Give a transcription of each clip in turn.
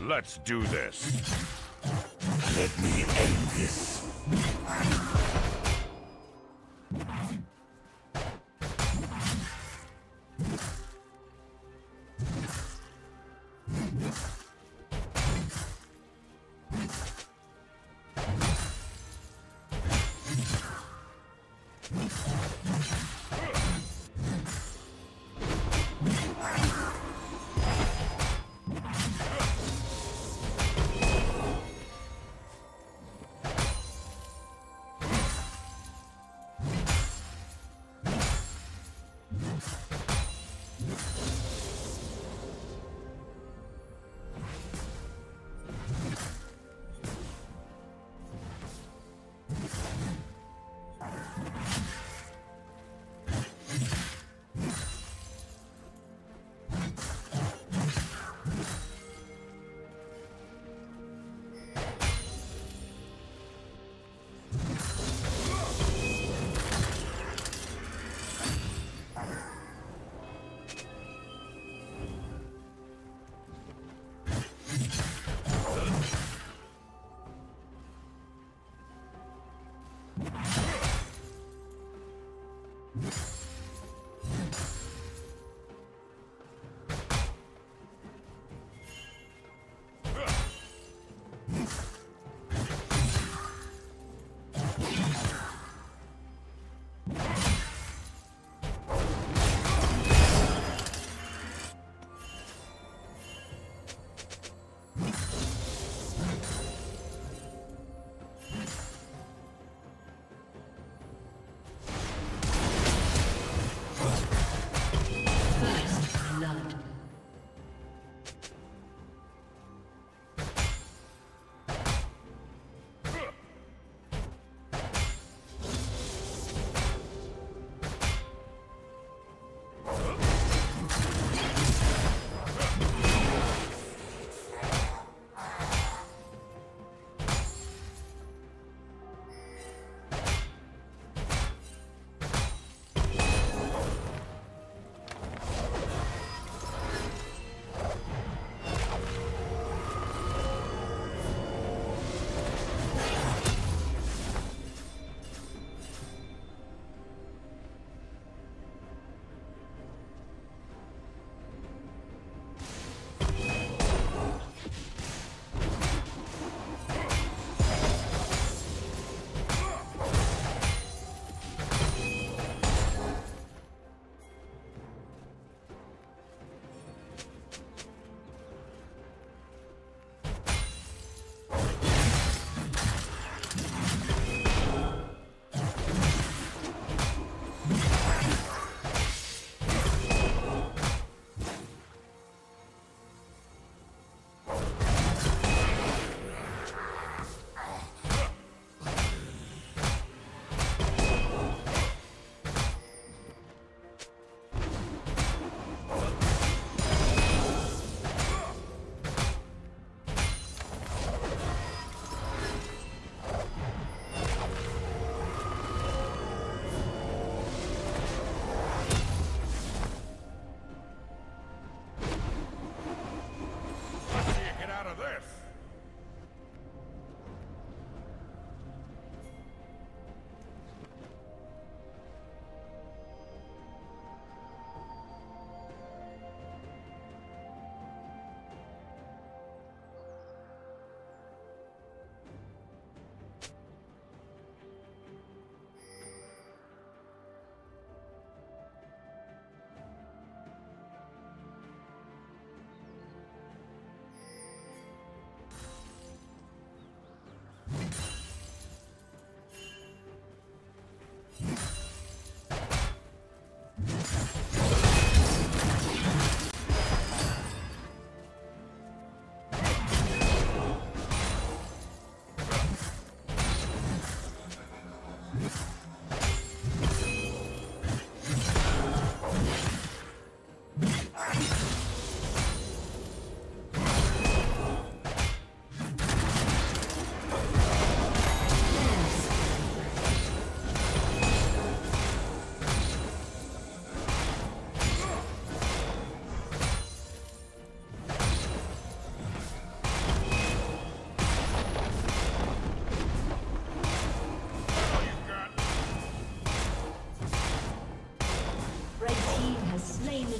Let's do this. Let me end this.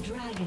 dragon.